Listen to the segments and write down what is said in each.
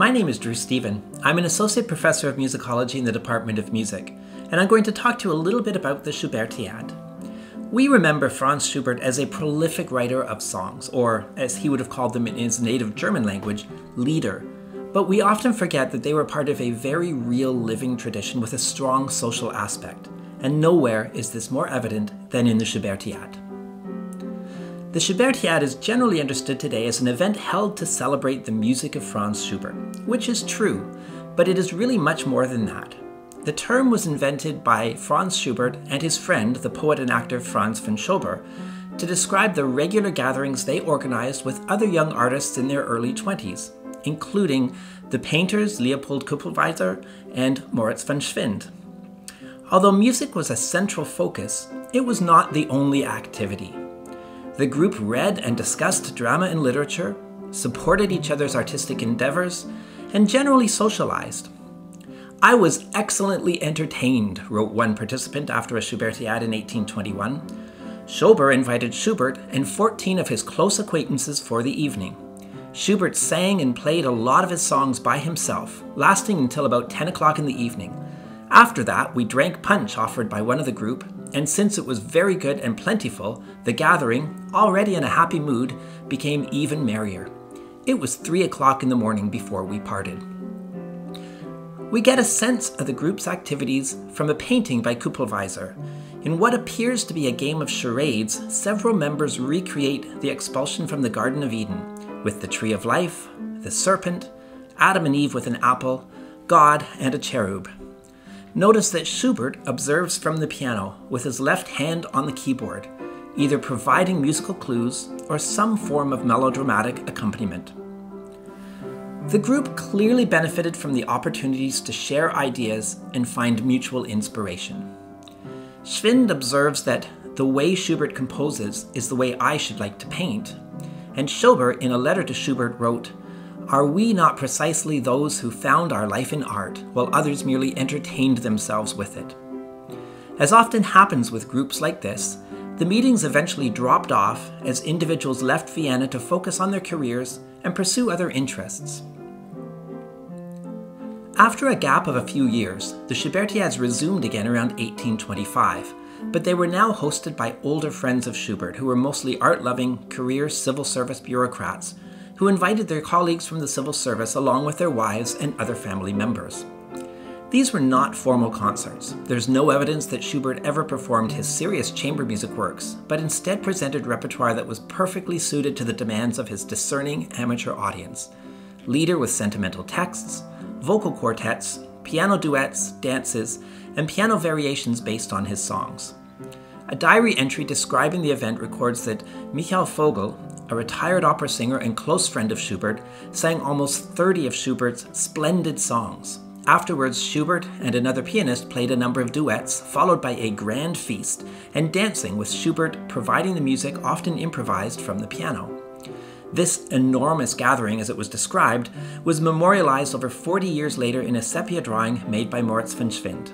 My name is Drew Stephen. I'm an associate professor of musicology in the Department of Music, and I'm going to talk to you a little bit about the Schubertiad. We remember Franz Schubert as a prolific writer of songs, or as he would have called them in his native German language, Lieder. But we often forget that they were part of a very real living tradition with a strong social aspect, and nowhere is this more evident than in the Schubertiade. The Schubertiade is generally understood today as an event held to celebrate the music of Franz Schubert, which is true, but it is really much more than that. The term was invented by Franz Schubert and his friend, the poet and actor Franz von Schober, to describe the regular gatherings they organized with other young artists in their early 20s, including the painters Leopold Kupelwieser and Moritz von Schwind. Although music was a central focus, it was not the only activity. The group read and discussed drama and literature, supported each other's artistic endeavors, and generally socialized. I was excellently entertained, wrote one participant after a Schubertiade in 1821. Schober invited Schubert and 14 of his close acquaintances for the evening. Schubert sang and played a lot of his songs by himself, lasting until about 10 o'clock in the evening. After that, we drank punch offered by one of the group and since it was very good and plentiful, the gathering, already in a happy mood, became even merrier. It was three o'clock in the morning before we parted. We get a sense of the group's activities from a painting by Kupelwieser. In what appears to be a game of charades, several members recreate the expulsion from the Garden of Eden, with the tree of life, the serpent, Adam and Eve with an apple, God, and a cherub. Notice that Schubert observes from the piano with his left hand on the keyboard, either providing musical clues or some form of melodramatic accompaniment. The group clearly benefited from the opportunities to share ideas and find mutual inspiration. Schwind observes that the way Schubert composes is the way I should like to paint, and Schober, in a letter to Schubert, wrote, are we not precisely those who found our life in art, while others merely entertained themselves with it? As often happens with groups like this, the meetings eventually dropped off as individuals left Vienna to focus on their careers and pursue other interests. After a gap of a few years, the Schubertiads resumed again around 1825, but they were now hosted by older friends of Schubert who were mostly art loving, career civil service bureaucrats who invited their colleagues from the civil service along with their wives and other family members. These were not formal concerts. There's no evidence that Schubert ever performed his serious chamber music works, but instead presented repertoire that was perfectly suited to the demands of his discerning amateur audience. Lieder with sentimental texts, vocal quartets, piano duets, dances, and piano variations based on his songs. A diary entry describing the event records that Michael Vogl, a retired opera singer and close friend of Schubert, sang almost 30 of Schubert's splendid songs. Afterwards, Schubert and another pianist played a number of duets, followed by a grand feast and dancing, with Schubert providing the music often improvised from the piano. This enormous gathering, as it was described, was memorialized over 40 years later in a sepia drawing made by Moritz von Schwind.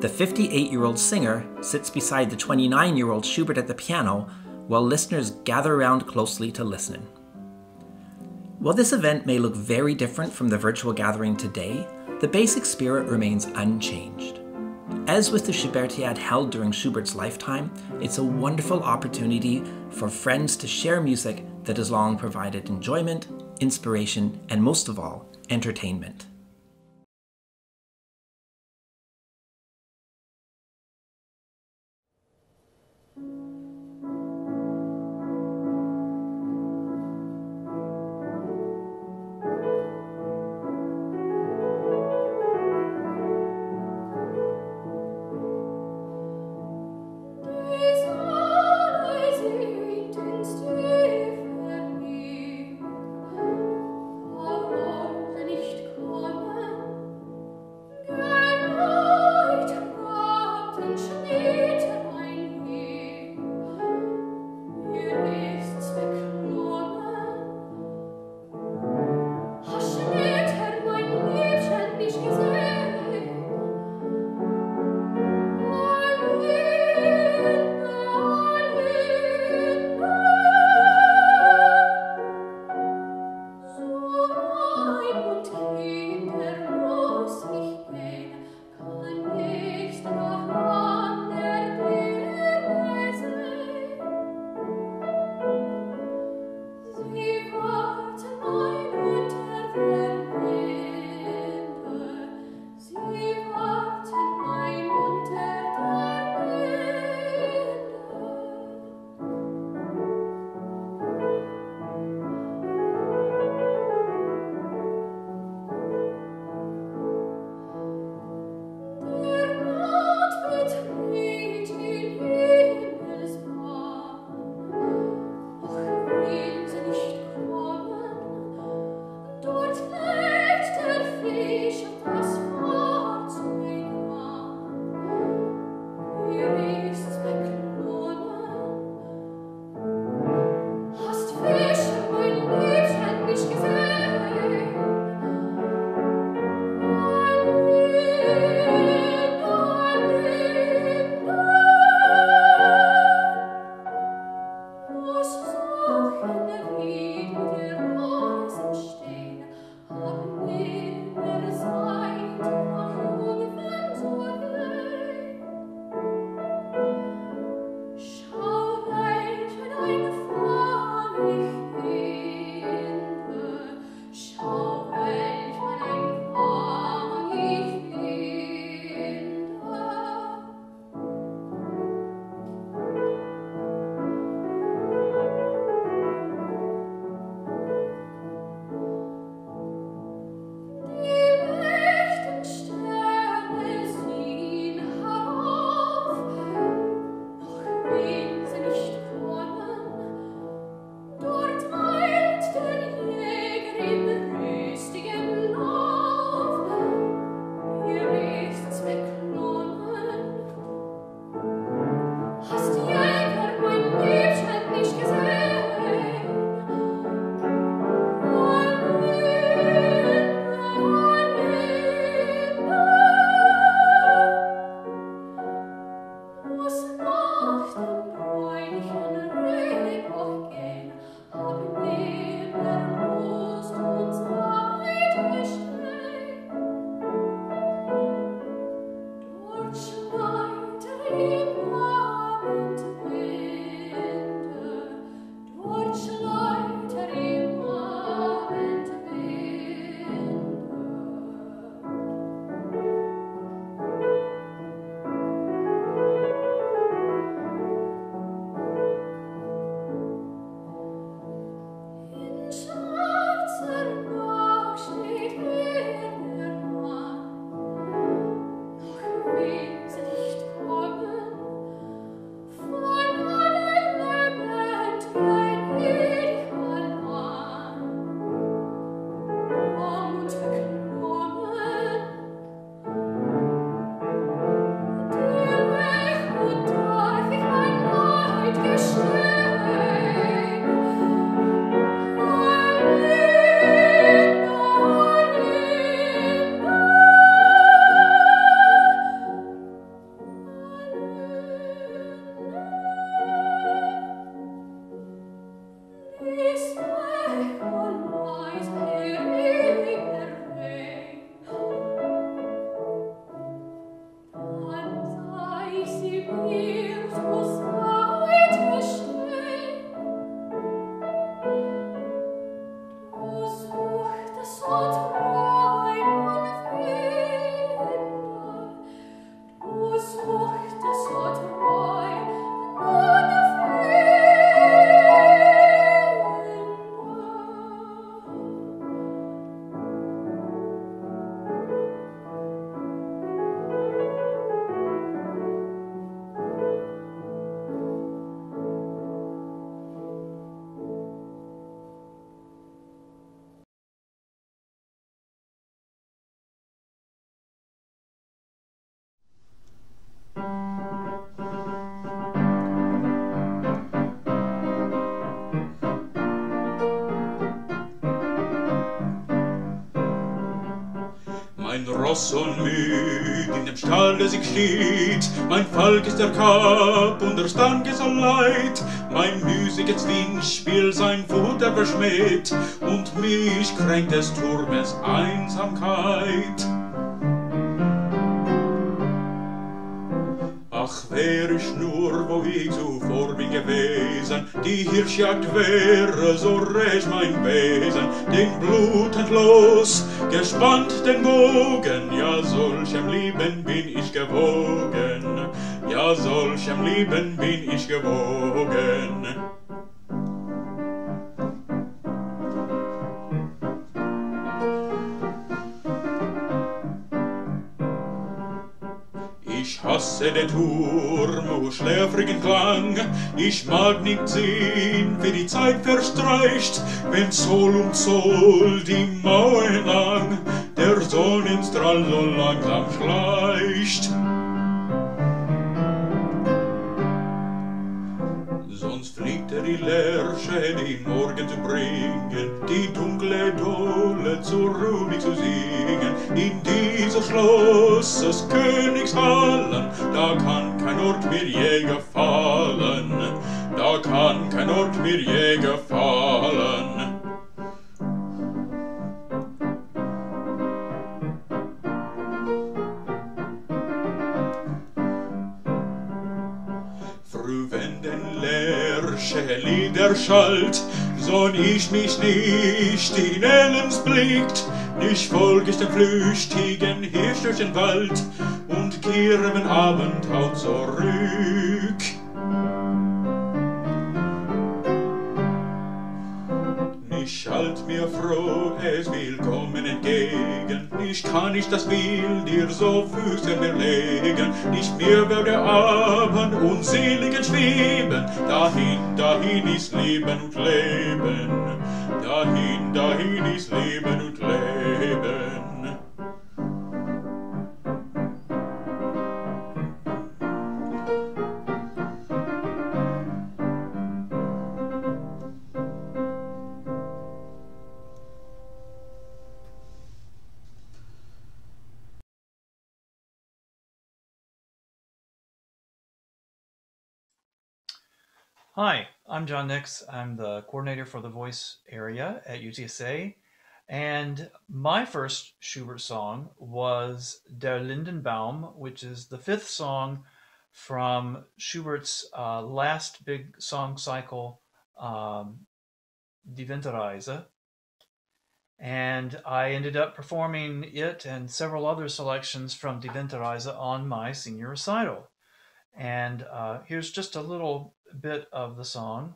The 58 year old singer sits beside the 29 year old Schubert at the piano, while listeners gather around closely to listen. While this event may look very different from the virtual gathering today, the basic spirit remains unchanged. As with the Schubertiad held during Schubert's lifetime, it's a wonderful opportunity for friends to share music that has long provided enjoyment, inspiration, and most of all, entertainment. Steht. Mein Falk ist der Kap und der Stank ist all Leid. Mein müßiges Ding spielt sein Futter verschmäht und mich kränkt des Turmes Einsamkeit. Wär ich wo ich zuvor bin gewesen, die Hirschjagd wäre so recht mein Wesen, den Blut entlos, gespannt den Bogen, ja, solchem Lieben bin ich gewogen, ja, solchem Lieben bin ich gewogen. Ich hasse den Turm, o schläfrigen Klang, ich mag nicht sehen, wie die Zeit verstreicht, wenn Sol um Sol die Mauer entlang der Sonnenstrahl so langsam schleicht. Die Lerche den Morgen zu bringen, die dunkle Dole zu ruhig zu singen. In dieser Königs Hallen, da kann kein Ort mehr je gefallen, da kann kein Ort mehr je gefallen. Lieder schallt, so ich mich nicht in Ellens blickt, nicht folg ich dem flüchtigen Hirsch durch den Wald und kehre mein Abendhaut zurück. Ich kann nicht das Will dir so Füße mir legen, nicht mehr werde Abend unseligen schweben, dahin, dahin ist Leben und Leben, dahin, dahin ist Leben und Hi, I'm John Nix. I'm the coordinator for the voice area at UTSA. And my first Schubert song was Der Lindenbaum, which is the fifth song from Schubert's uh, last big song cycle, um, Die Winterreise. And I ended up performing it and several other selections from Die Winterreise on my senior recital. And uh, here's just a little bit of the song.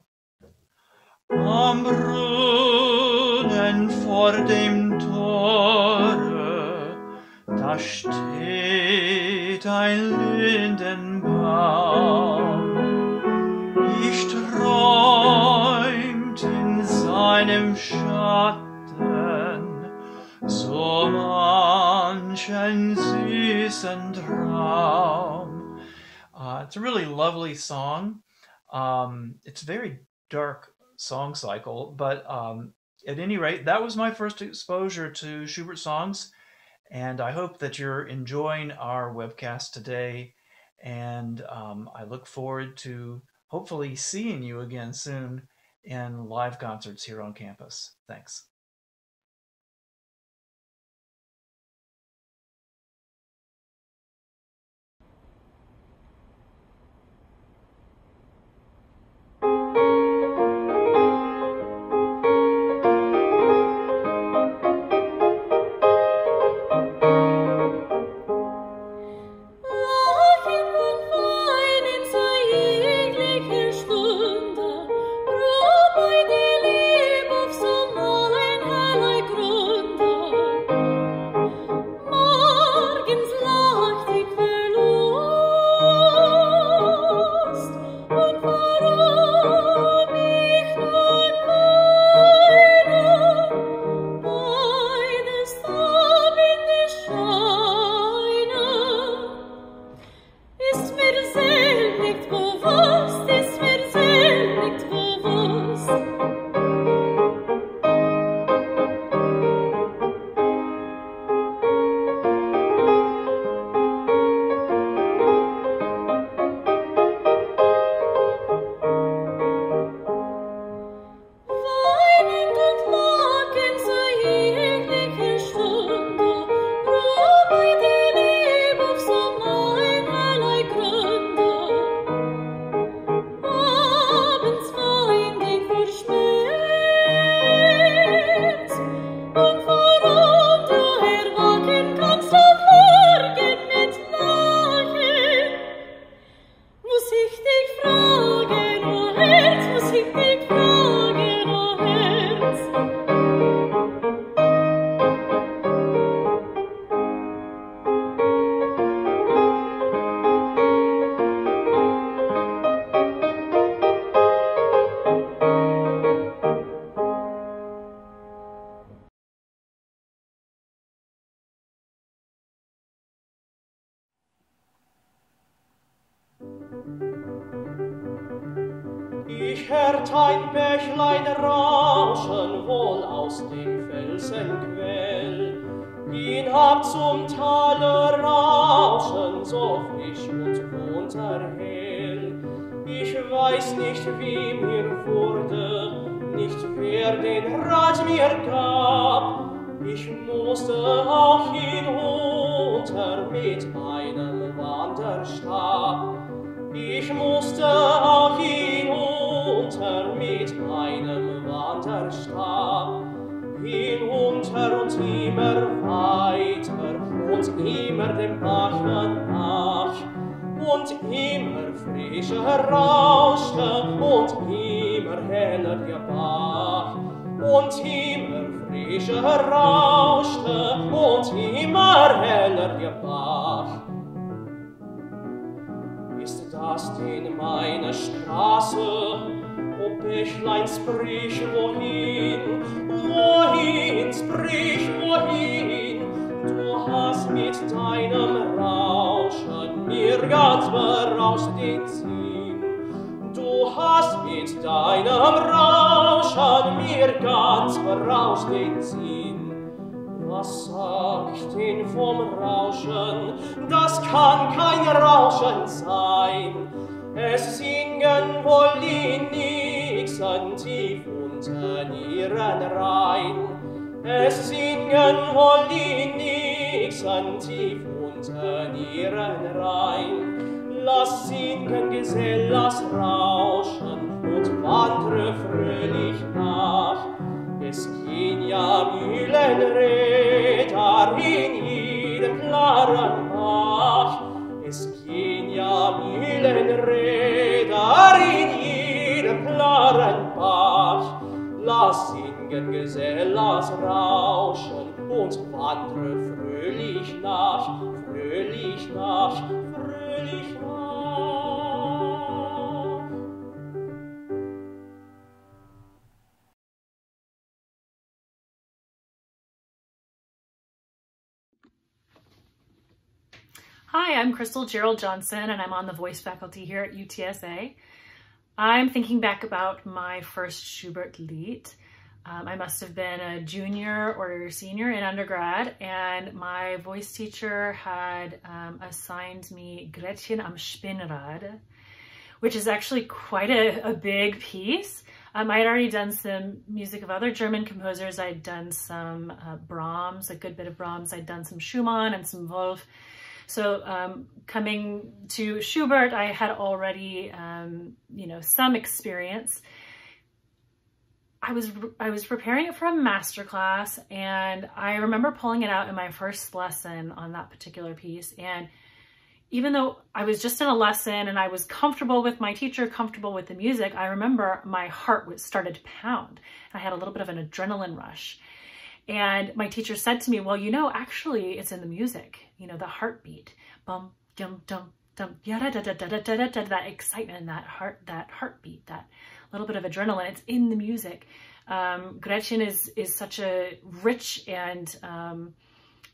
Am Brunnen vor dem Tore, da steht ein Lindenbaum. Ich träumt in seinem Schatten so manchen süßen Traum. Uh, it's a really lovely song. Um, it's a very dark song cycle, but um, at any rate, that was my first exposure to Schubert songs. And I hope that you're enjoying our webcast today. And um, I look forward to hopefully seeing you again soon in live concerts here on campus. Thanks. Bach. Und immer frischer rauschte und immer heller der Bach. Ist das denn meine Straße, o Bächlein, sprich wohin, wohin, sprich wohin, du hast mit deinem Rauschen mir ganz berauscht den Sinn. Du hast mit deinem Rauschen mir ganz berauscht den Sinn. Was sag ich denn vom Rauschen? Das kann kein Rauschen sein. Es singen wohl die Nixen tief unter ihren Reihen. Es singen wohl die Nixen tief unter ihren Reihen. Lass singen, Gesell, lass rauschen und wandre fröhlich nach. Es ging ja Mühlenräder in jedem klaren Bach. Es ging ja Mühlenräder in jedem klaren Bach. Lass singen Gesellas rauschen und wandre fröhlich nach, fröhlich nach. Crystal Gerald Johnson, and I'm on the voice faculty here at UTSA. I'm thinking back about my first Schubert Lied. Um, I must have been a junior or senior in undergrad, and my voice teacher had um, assigned me Gretchen am Spinnrad, which is actually quite a, a big piece. Um, I had already done some music of other German composers. I'd done some uh, Brahms, a good bit of Brahms. I'd done some Schumann and some Wolf. So um, coming to Schubert, I had already, um, you know, some experience. I was I was preparing it for a master class, and I remember pulling it out in my first lesson on that particular piece. And even though I was just in a lesson and I was comfortable with my teacher, comfortable with the music, I remember my heart started to pound. I had a little bit of an adrenaline rush. And my teacher said to me, well, you know, actually it's in the music, you know, the heartbeat, bum, dum, dum, dum, yada, da, da, da, da, da, da, da, that excitement, that heart, that heartbeat, that little bit of adrenaline, it's in the music. Um, Gretchen is, is such a rich and um,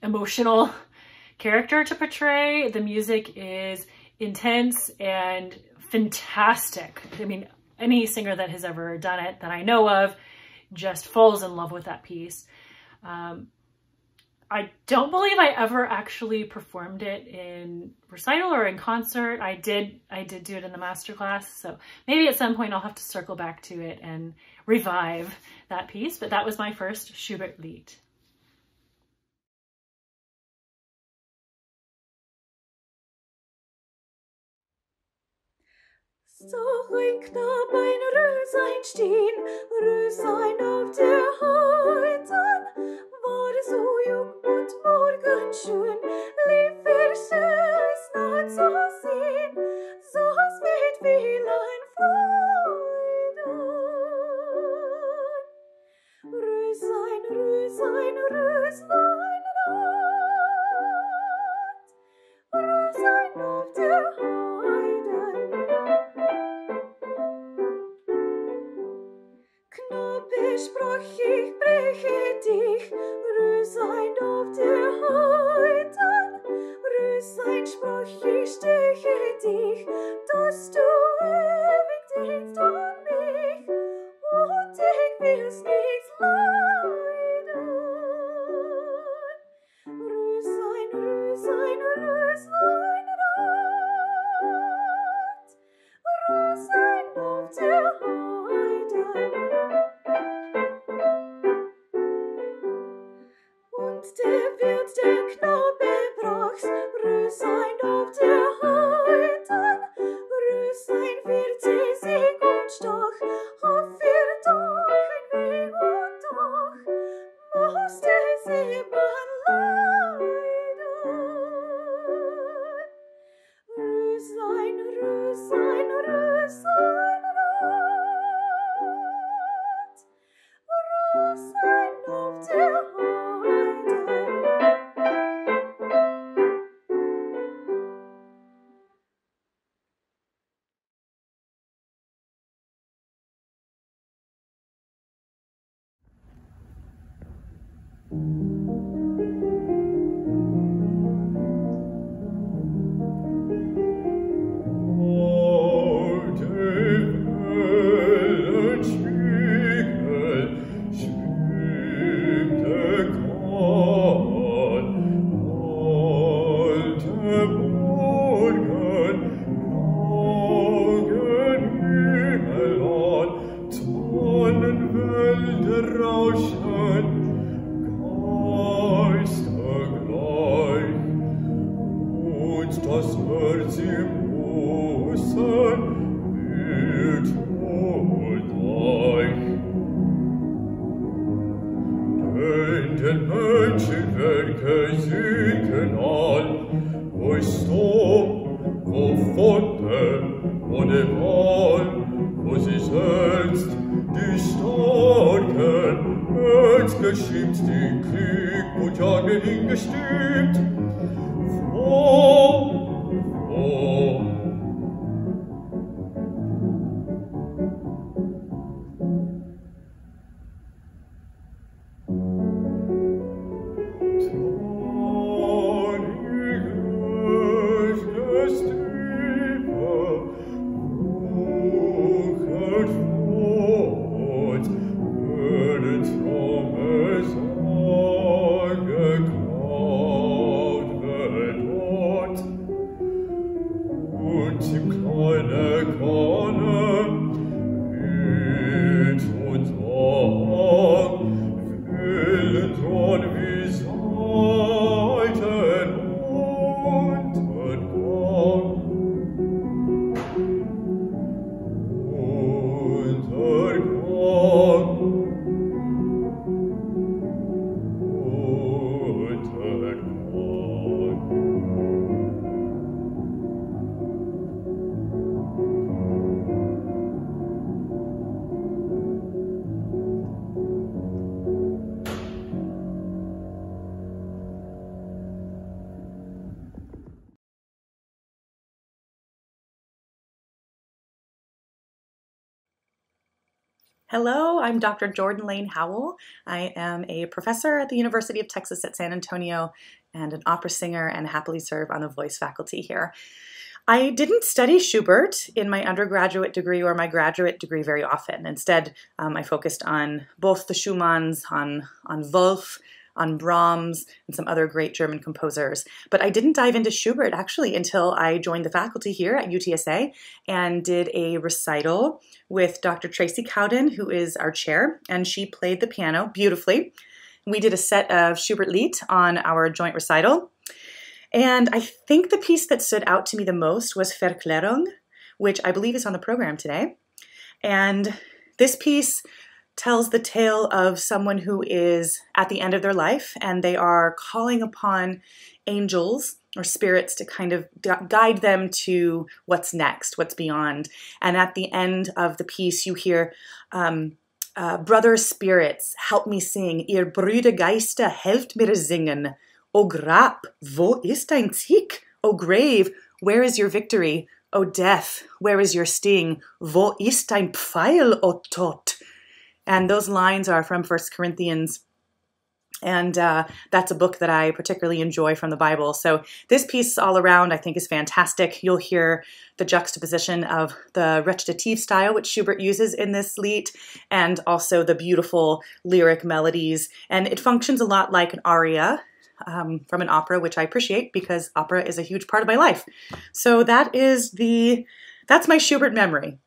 emotional character to portray. The music is intense and fantastic. I mean, any singer that has ever done it that I know of just falls in love with that piece. Um, I don't believe I ever actually performed it in recital or in concert. I did I did do it in the master class, so maybe at some point I'll have to circle back to it and revive that piece, but that was my first Schubert Lied. So ein Knab, ein Rösein stehen, Rösein auf der Heutern, war so jung und morgenschön, lief er schönes nah zu sehen, saß mit vielen Freuden. Rösein, Röslein rot, Rösein auf der Heiden. sprachig, prächtig, Rüslein auf der Häuten, Rüslein sprachig, dich, dat du ewig ik an mich, und ich will es. Hello, I'm Dr. Jordan Lane Howell. I am a professor at the University of Texas at San Antonio and an opera singer and happily serve on the voice faculty here. I didn't study Schubert in my undergraduate degree or my graduate degree very often. Instead, um, I focused on both the Schumanns, on, on Wolf, on Brahms and some other great German composers. But I didn't dive into Schubert actually until I joined the faculty here at UTSA and did a recital with Dr. Tracy Cowden, who is our chair, and she played the piano beautifully. We did a set of Schubert Lied on our joint recital. And I think the piece that stood out to me the most was Verklärung, which I believe is on the program today. And this piece tells the tale of someone who is at the end of their life and they are calling upon angels or spirits to kind of guide them to what's next, what's beyond. And at the end of the piece, you hear, um, uh, Brother spirits, help me sing. Ihr Brüder Geister, helft mir singen. O Grab, wo ist dein Sieg? O grave, where is your victory? O death, where is your sting? Wo ist dein Pfeil, O Tod? And those lines are from First Corinthians. And uh, that's a book that I particularly enjoy from the Bible. So this piece all around I think is fantastic. You'll hear the juxtaposition of the recitative style, which Schubert uses in this lied, and also the beautiful lyric melodies. And it functions a lot like an aria, um, from an opera, which I appreciate because opera is a huge part of my life. So that is the that's my Schubert memory.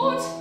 Lord.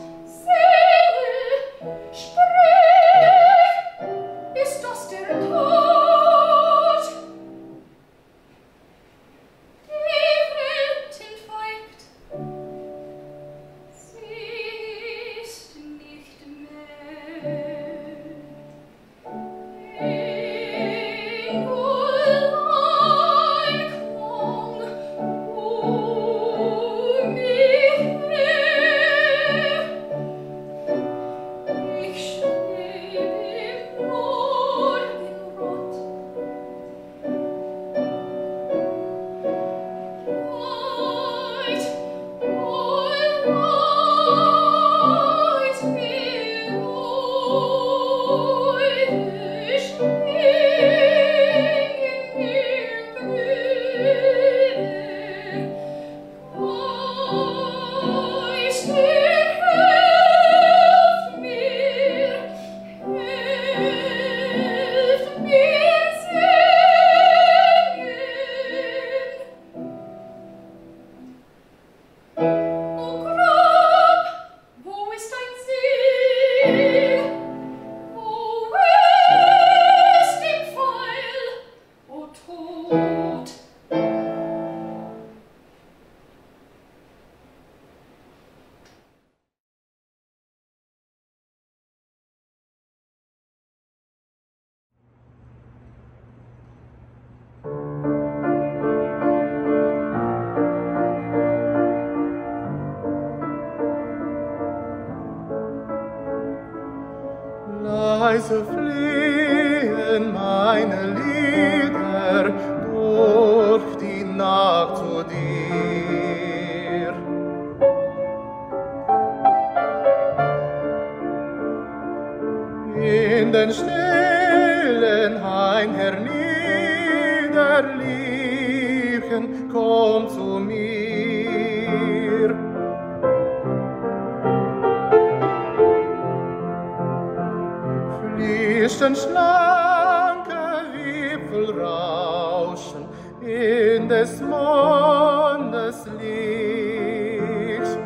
Lichten schlanke Wipfel rauschen in des Mondes Licht,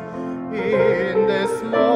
in des Mondes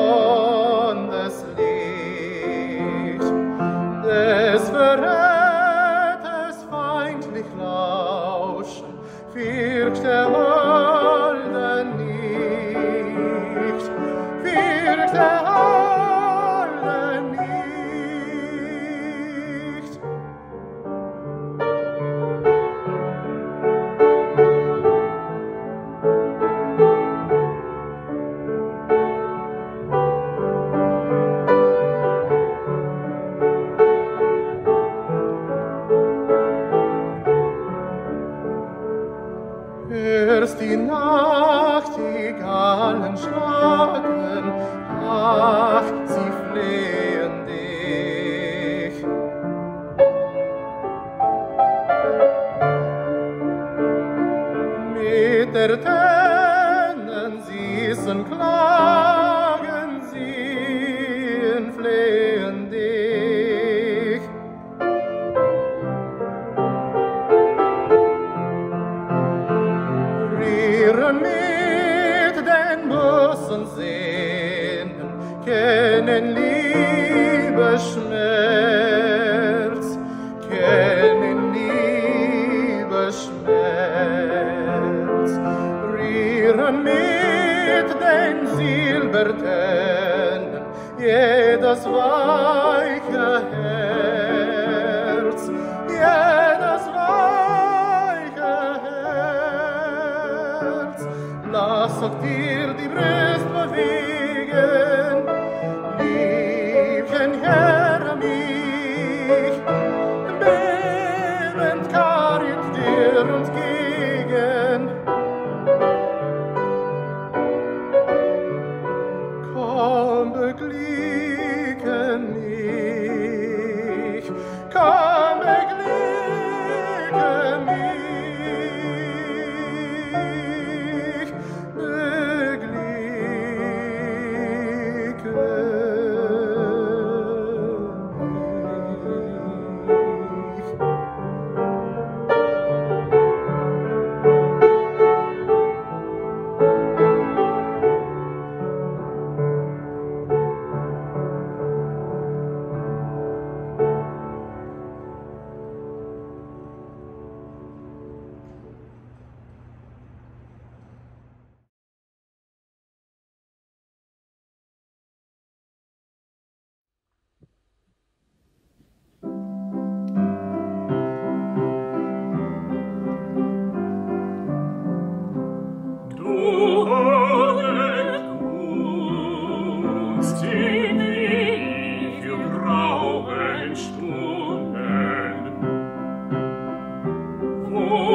mit der Tennensießen klar. das war. Oh.